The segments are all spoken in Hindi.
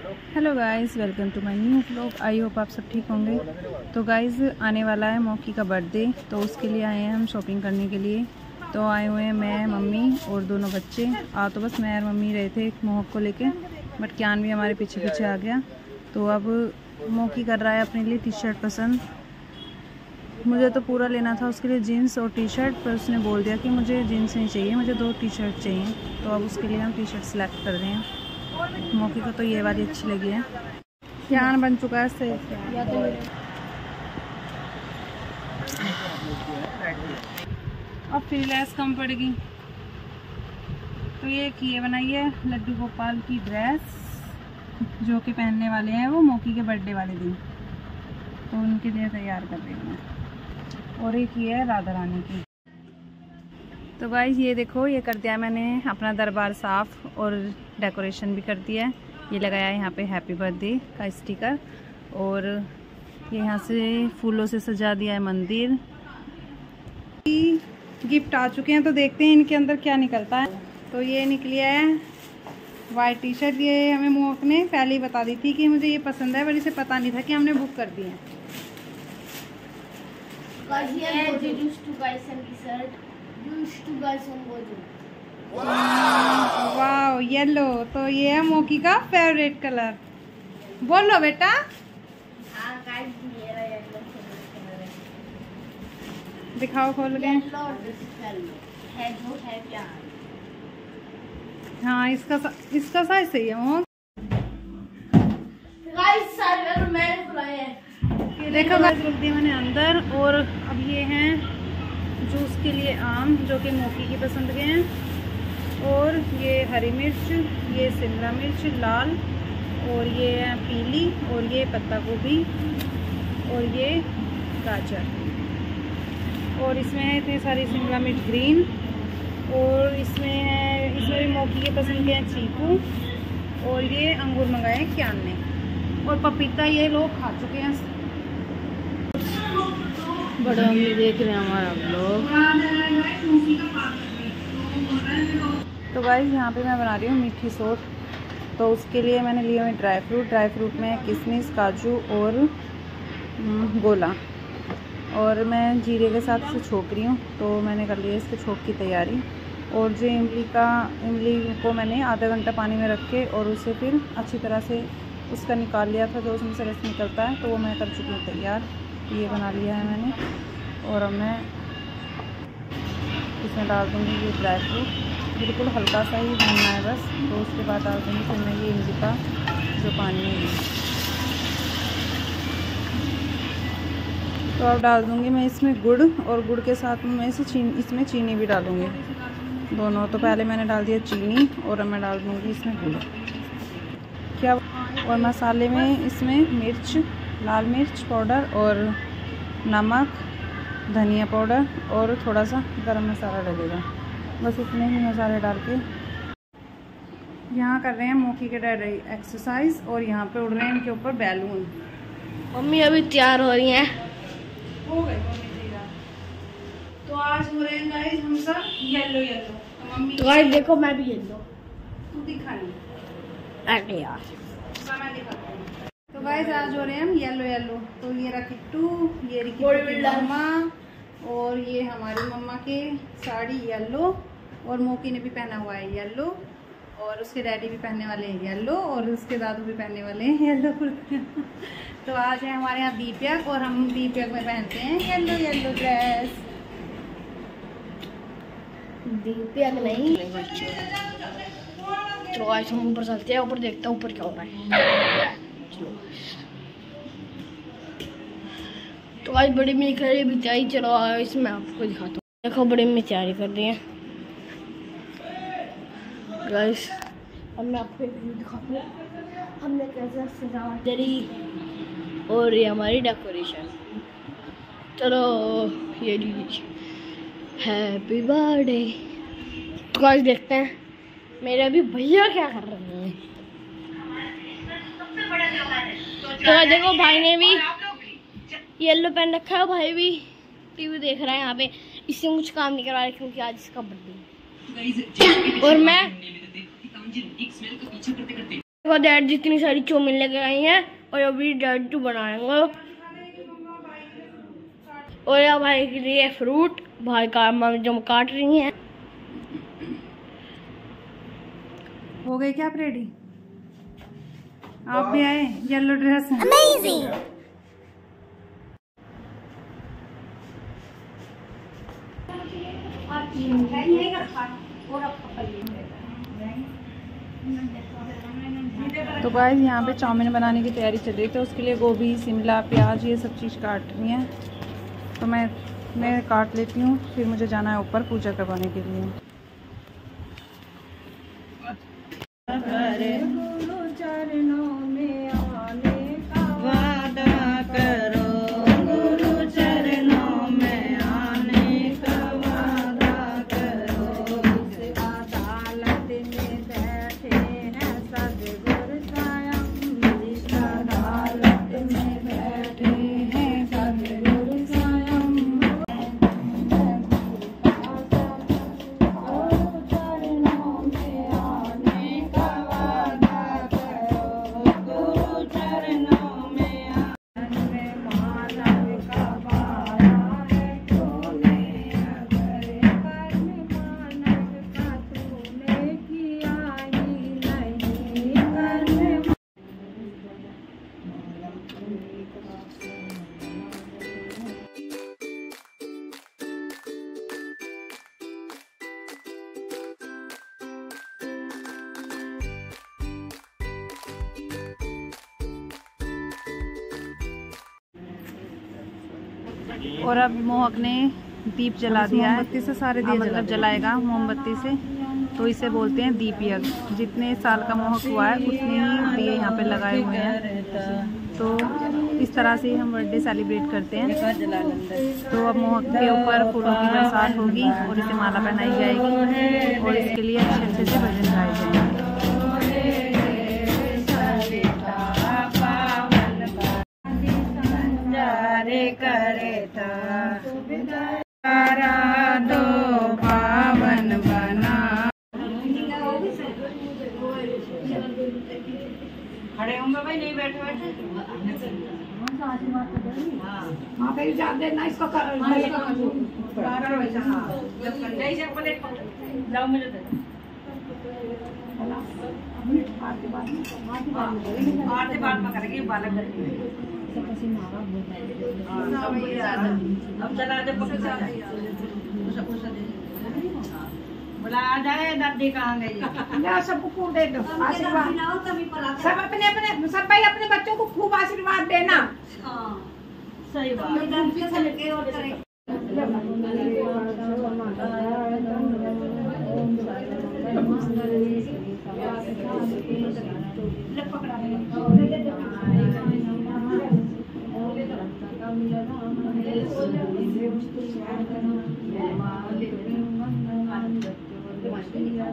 Hello guys welcome to my new vlog I hope आप सब ठीक होंगे। तो गाइस आने वाला है मौकी का बर्थडे तो उसके लिए आए हैं हम शॉपिंग करने के लिए। तो आए हुए हैं मैं, मम्मी और दोनों बच्चे। आ तो बस मैं और मम्मी रहे थे मोहक को लेके बट क्यान भी हमारे पीछे पीछे आ गया। तो अब मौकी कर रहा है अपने लिए टी शर्ट पसंद। मुझे तो पूरा लेना था उसके लिए जीन्स और टी शर्ट पर उसने बोल दिया कि मुझे जीन्स नहीं चाहिए, मुझे दो टी शर्ट चाहिए। तो अब उसके लिए हम टी शर्ट सेलेक्ट कर रहे हैं। मौके को तो ये वाली अच्छी लगी है। ध्यान बन चुका है इससे फिर लेस कम पड़ेगी। तो ये किए बनाई है लड्डू गोपाल की ड्रेस, जो कि पहनने वाले हैं वो मौकी के बर्थडे वाले दिन। तो उनके लिए तैयार कर रही हूँ। और एक ये है राधा रानी की। तो गाइज़ ये देखो, ये कर दिया मैंने अपना दरबार साफ़ और डेकोरेशन भी कर दिया है। ये लगाया है यहाँ पे हैप्पी बर्थडे का स्टिकर और ये यहाँ से फूलों से सजा दिया है मंदिर। गिफ्ट आ चुके हैं तो देखते हैं इनके अंदर क्या निकलता है। तो ये निकली है वाइट टी शर्ट ये हमें मोक ने पहले ही बता दी थी कि मुझे ये पसंद है, पर इसे पता नहीं था कि हमने बुक कर दी है। वाह येलो तो ये है मोकी का फेवरेट कलर बोलो बेटा। दिखाओ खोल के। हाँ इसका सा, इसका साइज़ सही है देखो गाइस रख दिया मैंने अंदर और अब ये हैं जूस के लिए आम जो कि मोकी की पसंद के हैं। और ये हरी मिर्च, ये शिमला मिर्च लाल, और ये है पीली, और ये पत्ता गोभी, और ये गाजर। और इसमें है इतनी सारी शिमला मिर्च ग्रीन, और इसमें है, इसमें भी मोकी के पसंद के हैं चीकू, और ये अंगूर मंगाए क्यान ने। और पपीता ये लोग खा चुके हैं। बड़ा देख रहे हैं हमारा ब्लॉग तो गाइस यहाँ पे मैं बना रही हूँ मीठी सोट तो उसके लिए मैंने लिए हुए ड्राई फ्रूट। ड्राई फ्रूट में किशमिश काजू और हम्म, गोला। और मैं जीरे के साथ इसे छोक रही हूँ। तो मैंने कर लिया इसके छोक की तैयारी। और जो इमली का इमली को मैंने आधा घंटा पानी में रख के और उसे फिर अच्छी तरह से उसका निकाल लिया था जो उसमें से रस निकलता है तो वो मैं कर चुकी हूँ तैयार। ये बना लिया है मैंने। और अब मैं इसमें डाल दूँगी ये ड्राई फ्रूट। बिल्कुल हल्का सा ही भूनना है बस। तो उसके बाद डाल दूँगी फिर मैं ये इमली का जो पानी है। तो अब डाल दूँगी मैं इसमें गुड़ और गुड़ के साथ में इसे चीनी, इसमें चीनी भी डालूँगी। दोनों तो पहले मैंने डाल दिया चीनी और अब मैं डाल दूँगी इसमें गुड़। क्या और मसाले में इसमें मिर्च, लाल मिर्च, पाउडर और नमक धनिया पाउडर और थोड़ा सा गरम मसाला डलेगा बस इतने ही मसाले डाल के। यहाँ कर रहे हैं मोकी के डैडी एक्सरसाइज और यहाँ पे उड़ रहे हैं इनके ऊपर बैलून मम्मी अभी तैयार हो रही हैं। हो गए तो आज हो रहे हैं गाइस हम सब येलो येलो तो मम्मी तो गाइस देखो मैं भी येलो तू दिखा नहीं। अरे यार। मैं दिखाती हूँ तो गाइस आज हो रहे हैं हम येलो येलो तो ये रहा किट्टू ये मम्मा और ये हमारी मम्मा के साड़ी येलो और मोकी ने भी पहना हुआ है येलो और उसके डैडी भी पहनने वाले हैं येलो और उसके दादू भी पहनने वाले हैं येलो कुर्ते तो आज है हमारे यहाँ बीपियक और हम बीपियक में पहनते हैं येलो येलो ड्रेस बीपियक नहीं। तो आज हम ऊपर चलते हैं, ऊपर देखते हैं ऊपर क्या हो रहा है। तो आज बड़ी मेरी खड़ी भी तैयारी चलो इसमें आपको दिखाता हूँ। देखो, बड़ी में तैयारी कर रही है। गाइस अब मैं आपको एक व्यू दिखाता हूँ। हमने कैसे सजावट करी और ये हमारी डेकोरेशन चलो, ये हैप्पी बर्थडे तो आज देखते हैं, मेरे अभी भैया क्या कर रहे हैं? तो देखो, भाई ने भी येलो पेन रखा है भाई भी। टीवी देख रहा है यहाँ पे। इससे कुछ काम नहीं करवा रहा क्योंकि आज इसका बर्थडे और मैं देखो डैड जितनी सारी चौमिन लेके आई हैं और अभी डैड टू बनाएँगे। और यहाँ भाई के लिए फ्रूट भाई का मम्मी जो काट रही हैं। हो गए क्या आप रेडी आप भी आए येलो ड्रेस तो गाइस यहाँ पे चाउमीन बनाने की तैयारी चल रही थी उसके लिए गोभी, शिमला, प्याज, ये सब चीज़ काट रही हैं। तो मैं मैं काट लेती हूँ, फिर मुझे जाना है ऊपर पूजा करवाने के लिए। और अब मोहक ने दीप जला दिया है। मोमबत्ती से सारे दिए मतलब जलाएगा मोमबत्ती से। तो इसे बोलते हैं दीप यज्ञ जितने साल का मोहक हुआ है उतने ही दिए यहाँ पे लगाए हुए हैं। तो इस तरह से हम बर्थडे सेलिब्रेट करते हैं। तो अब मोहक के ऊपर फूलों की बरसात होगी और इसे माला पहनाई जाएगी। और इसके लिए अच्छे अच्छे से भजन गाए जाएँगे। खड़े होंगे भाई नहीं बैठे बैठे? हाँ कहीं जाते ना इसको कर जाओ मुझे दे। बाद में। करेंगे। बालक अब चला जाए दादी कहाँ गई? या सबको खूब दे दो आशीर्वाद। सब अपने अपने सब भाई अपने बच्चों को खूब आशीर्वाद देना। सही बात। हाँ,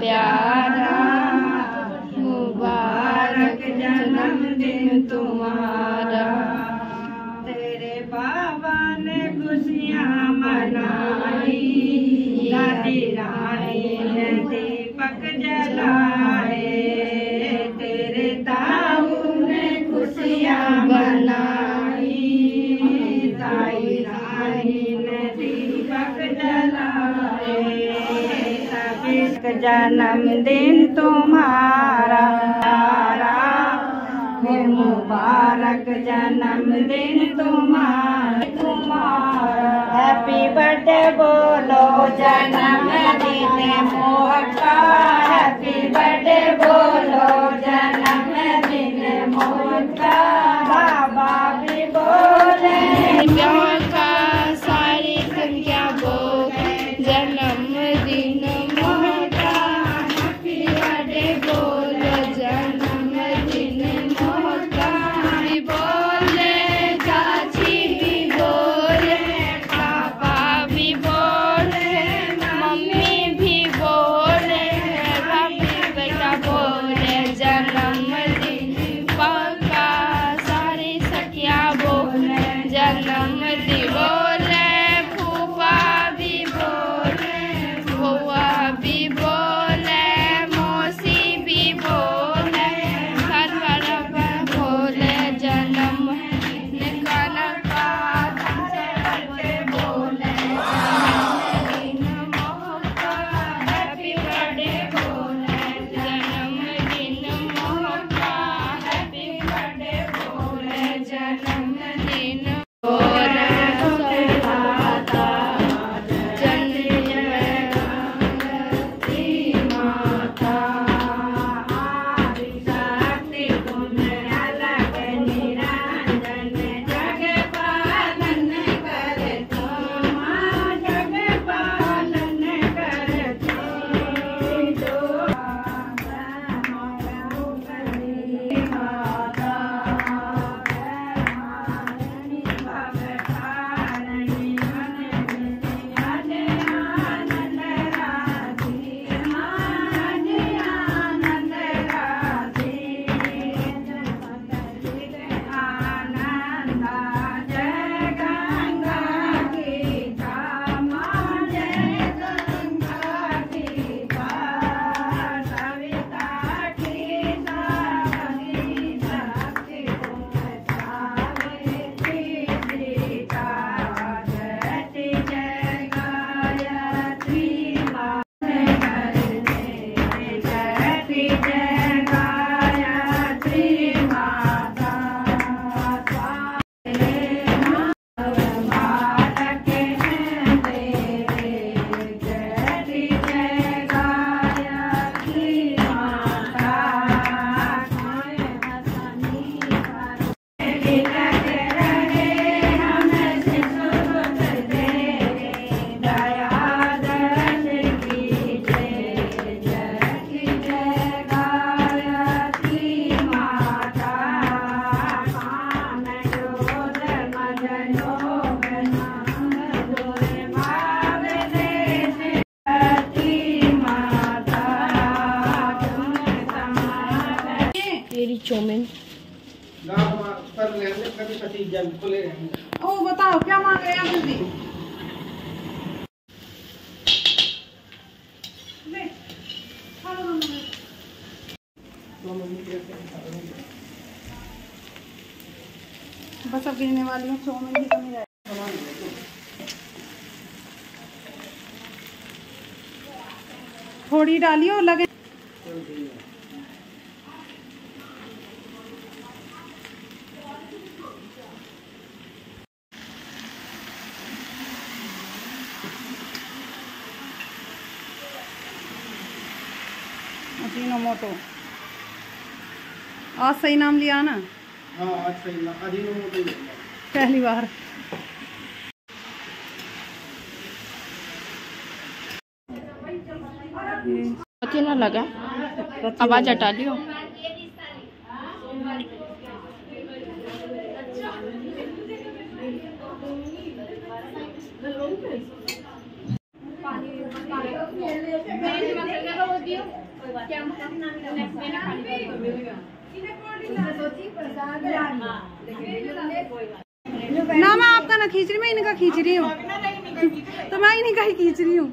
कितना बोलो जन्मदिन मोहका। चौमिन। ओ, बताओ, क्या मांग रहे हैं में। बस अब गिरने वाली हूँ, चौमिन की कमी रह थोड़ी डालिए और लगे अजीनोमोटो आज सही नाम लिया ना? पहली बार। अकेला लगा। आवाज़ हटा लियो ना, मैं आपका ना खींच रही, मैं इनका खींच रही हूँ। तो मैं इन्हीं का ही खींच रही हूँ।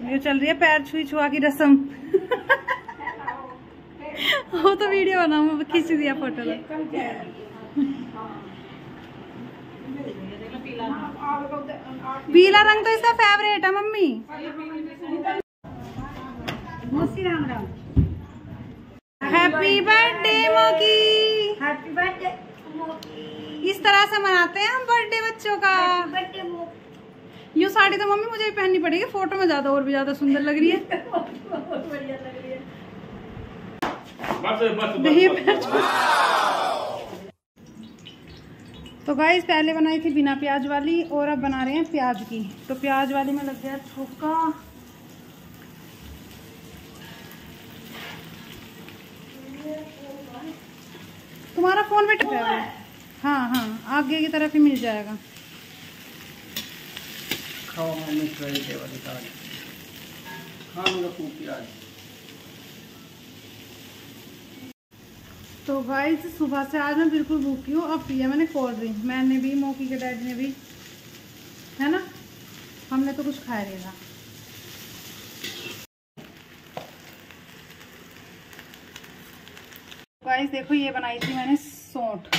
ये चल रही है पैर छुई छुआ की रस्म। वो तो वीडियो बना मैं खींच दिया फ़ोटो पीला रंग तो इसका फेवरेट है mummy. Ram Ram happy birthday Moki happy birthday इस तरह से मनाते हैं हम बर्थडे बच्चों का। बर्थडे ये साड़ी तो मम्मी मुझे भी पहननी पड़ेगी फ़ोटो में ज़्यादा और भी ज़्यादा सुंदर लग रही है। बढ़िया लग रही है बस बस दही बस। प्याज तो गाइस पहले बनाई थी बिना प्याज वाली और अब बना रहे हैं प्याज की। तो प्याज वाली में लग गया छोका तुम्हारा फ़ोन भी टूटा हाँ हाँ आगे की तरफ़ ही मिल जाएगा। खाओ वाली ताज खाऊँगा खूब प्याज तो गाइस सुबह से आज मैं बिल्कुल भूखी हूँ, अब पिया मैंने कोल्ड ड्रिंक मैंने भी मोकी के डैडी ने भी। है ना? हमने तो कुछ खाया नहीं था। गाइस देखो, ये बनाई थी मैंने सौंठ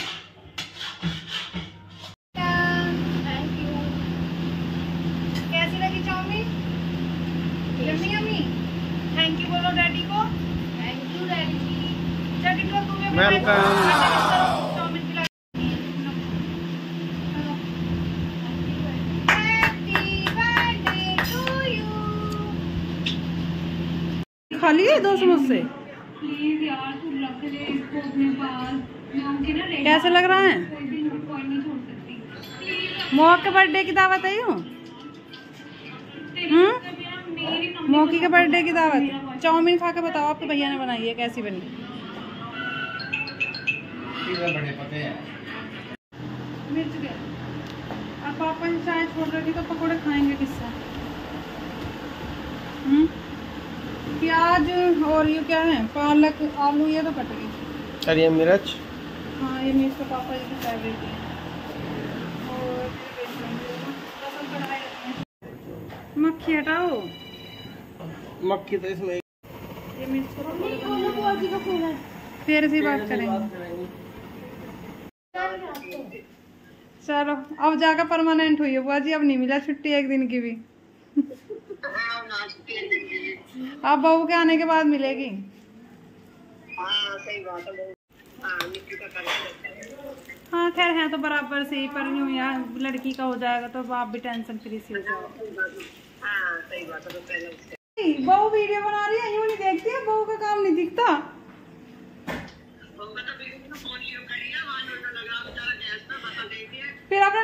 कैसी लगी chow mein yummy yummy thank you बोलो डैडी को थैंक यू डैडी डैडी को तुम्हें बनाई थी। Welcome. चाउमीन खिला Happy birthday to you. खा लिए दो समोसे प्लीज़ यार तू रख ले इसको अपने पास मैं उनके ना रेडी कैसे लग रहा है? मोक के बर्थडे की दावत है यूँ? हम्म? मोकी के बर्थडे की दावत। चाउमीन खा के बताओ, आपके भैया ने बनाई है, कैसी बनी? हैं पापा ने चाय छोड़ रखी तो पकौड़े खाएँगे किससे? हम्म? प्याज और ये क्या है? पालक आलू ये तो कट गई। हरी मिर्च? हाँ ये मिर्च तो पापा जी की फेवरेट है और ये भी रखना है। मक्खी हटाओ। मक्खी तो इसमें ये मिर्च को फिर से बात करेंगे। चलो अब जाकर परमानेंट हुई है। बुआ जी अब नहीं मिला छुट्टी एक दिन की भी। अब बहू के आने के बाद मिलेगी। हाँ खैर है तो बराबर से ही, पर यूँ यार लड़की का हो जाएगा तो आप भी टेंशन फ्री से हो जाओगे बहू वीडियो बना रही है, यूँ नहीं देखती है, बहू का काम नहीं दिखता। फिर अपने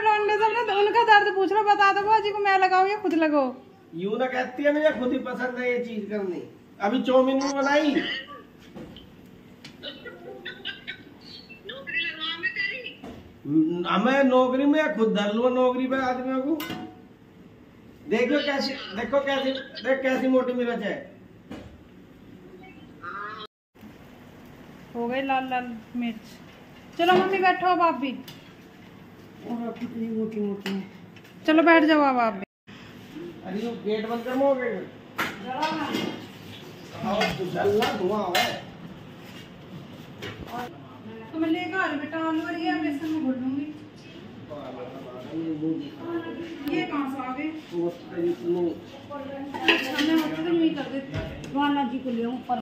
उनका दर्द पूछ रहा बता दो बुआ जी को मैं लगाऊ या खुद लगाओ यू ना कहती है ना खुद ही पसंद है ये चीज़ करनी। अभी चौमिन में बनाई हमें नौकरी में खुद धर लो नौकरी पे आदमियों को। देखो कैसी देखो कैसी देख कैसी मोटी मिर्च है। हो गए लाल लाल मिर्च। चलो मम्मी बैठो अब आप भी। और आप कितनी मोटी मोटी चलो बैठ जाओ अब आप भी। अरे वो गेट बंद कर मोगे जलना धुआँ है। तो मैं लेकर आ रही बेटा आलू और ये बेसन में घोल दूँगी ये कहाँ से आ गए? अच्छा मैं होती तो नहीं कर देती जी को ले आऊँ पर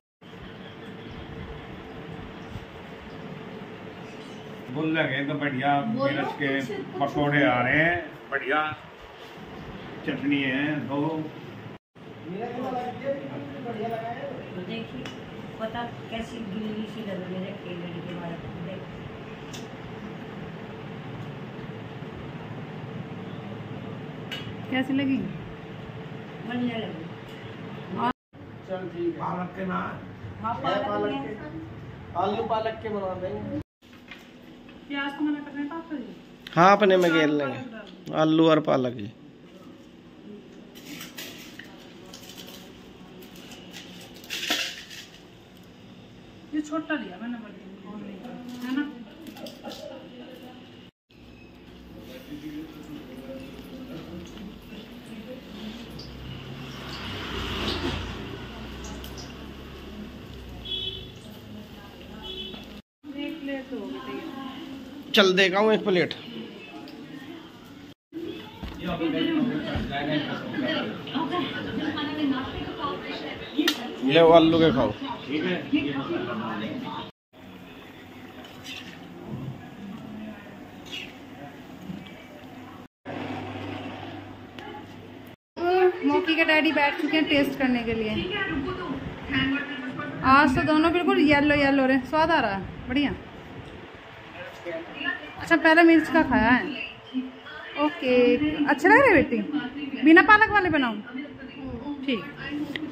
बोल लगे तो बढ़िया मिर्च के पकौड़े आ रहे हैं बढ़िया। चटनी है दो। देखिए पता कैसी गिल्ली सी लग रही है केले के बाद कैसी लगी? लगी। चल ठीक है। पालक के ना। हाँ है पालक पालक के। आलू पालक के बना देंगे। प्याज तो मैंने करने पापा जी। हाँ अपने में घेर लेंगे। आलू और पालक ही ये छोटा लिया मैंने लिया, है ना? तो चल देगा हूँ एक प्लेट ले आलू के खाओ। है मौकी के डैडी बैठ चुके हैं टेस्ट करने के लिए। आज तो दोनों बिल्कुल येलो येलो रहे स्वाद आ रहा है। बढ़िया। अच्छा पहले मिर्च का खाया है। ओके अच्छे लग रहे बेटी? बिना पालक वाले बनाऊँ ठीक।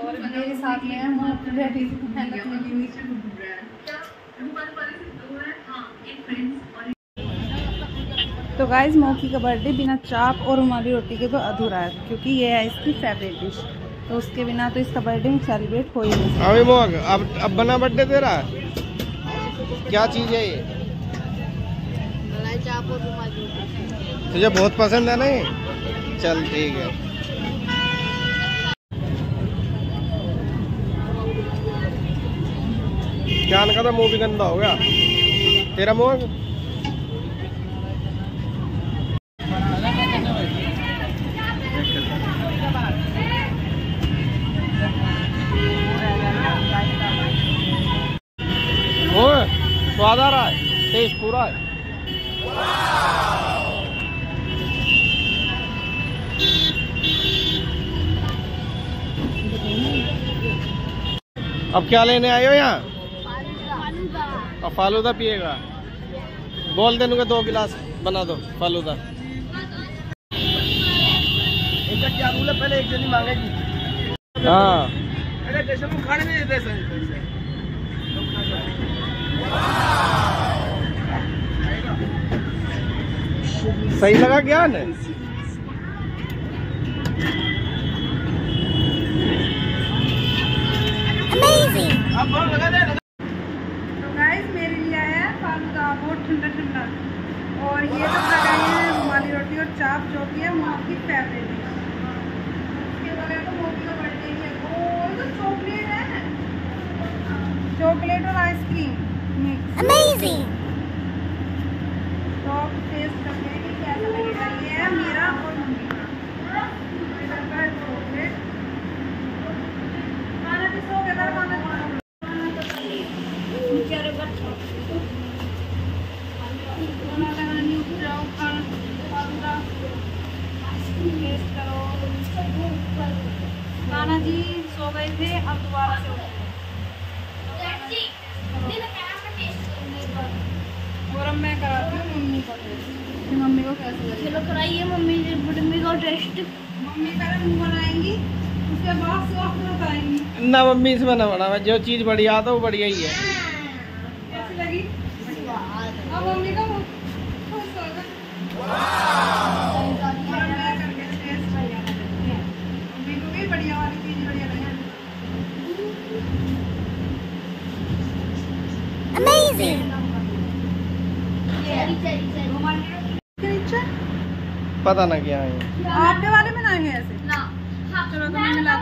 और मेरे साथ में है मोहक डैडी मेहनत लगी हुई तो गाइज़ मौकी का बर्थडे बिना चाप और रुमाली रोटी के तो अधूरा है क्योंकि ये है इसकी फेवरेट डिश तो उसके बिना तो इसका बर्थडे सेलिब्रेट हो ही नहीं सकता। अभी मोहक अब अब बना बर्थडे तेरा? क्या चीज़ है ये? मलाई चाप और रुमाली रोटी। तुझे बहुत पसंद है ना ये? चल ठीक है। ज्ञान का तो मुँह भी गंदा हो गया। तेरा मुँह स्वाद आ रहा है टेस्ट पूरा है। अब क्या लेने आए हो यहाँ? अब फालूदा पिएगा। बोल देने को दो गिलास बना दो फालूदा। क्या रूल है? पहले एक जनी मांगेगी। हाँ। अरे जैसे हम खाने नहीं देते सही लगा क्या ने अब बहुत लगा दे। चॉकलेट और आइसक्रीम अमेजिंग तो आप टेस्ट करते हैं कि कैसा लगेगा ये है मेरा और मम्मी टेस्ट करो। राना जी सो गए थे अब दोबारा से उठे और अब मैं कराती हूँ मम्मी को टेस्ट। मम्मी को कैसा चलो कराइए मम्मी मम्मी का टेस्ट। मम्मी पहले मुँह बनाएँगी उसके बाद स्वाद बताएँगी। ना मम्मी इसमें ना बना। जो चीज़ बढ़िया था वो बढ़िया ही है। कैसी लगी? अब मम्मी का मुँह खुश होगा और मैं करके टेस्ट बढ़िया लगती है मम्मी को भी बढ़िया वाली चीज़ बढ़िया लगी नीचे पता ना क्या है। आटे वाले बनाएँगे ऐसे। चलो तो मैं मिला हूँ